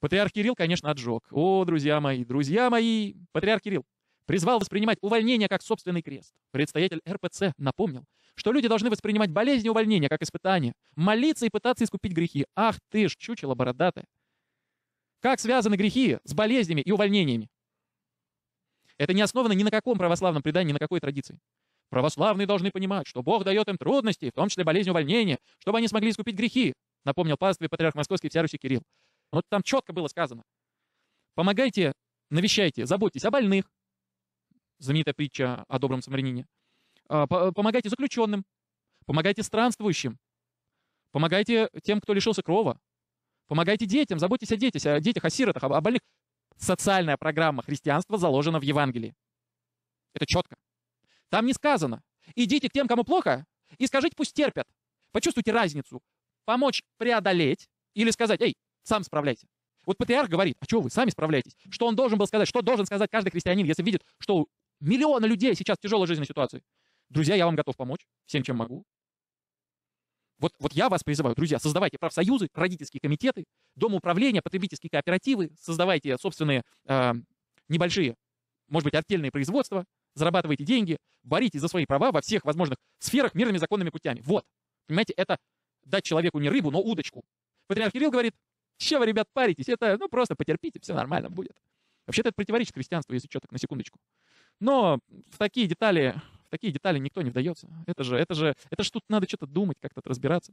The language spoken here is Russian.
Патриарх Кирилл, конечно, отжег. О, друзья мои, друзья мои, патриарх Кирилл призвал воспринимать увольнение как собственный крест. Предстоятель РПЦ напомнил, что люди должны воспринимать болезни и увольнения как испытание, молиться и пытаться искупить грехи. Ах ты ж, чучело бородатое. Как связаны грехи с болезнями и увольнениями? Это не основано ни на каком православном предании, ни на какой традиции. Православные должны понимать, что Бог дает им трудности, в том числе болезнь увольнения, чтобы они смогли искупить грехи, напомнил пастырь патриарх Московский вся Руси Кирилл. Вот там четко было сказано. Помогайте, навещайте, заботьтесь о больных. Знаменитая притча о добром самарянине. А, помогайте заключенным, помогайте странствующим, помогайте тем, кто лишился крова, помогайте детям, заботьтесь о детях, о детях, о сиротах, о больных. Социальная программа христианства заложена в Евангелии. Это четко. Там не сказано. Идите к тем, кому плохо, и скажите, пусть терпят. Почувствуйте разницу. Помочь преодолеть или сказать, эй, сам справляйся. Вот патриарх говорит, а что вы сами справляетесь? Что он должен был сказать? Что должен сказать каждый христианин, если видит, что миллионы людей сейчас в тяжелой жизненной ситуации? Друзья, я вам готов помочь всем, чем могу. Вот, вот я вас призываю, друзья, создавайте профсоюзы, родительские комитеты, дом управления, потребительские кооперативы, создавайте собственные э, небольшие, может быть, артельные производства, зарабатывайте деньги, боритесь за свои права во всех возможных сферах мирными законными путями. Вот, понимаете, это дать человеку не рыбу, но удочку. Патриарх Кирилл говорит, че вы, ребят, паритесь, это, ну, просто потерпите, все нормально будет. Вообще-то это противоречит христианству, если что, так на секундочку. Но в такие детали, в такие детали никто не вдается. Это же, это же, это же тут надо что-то думать, как-то разбираться.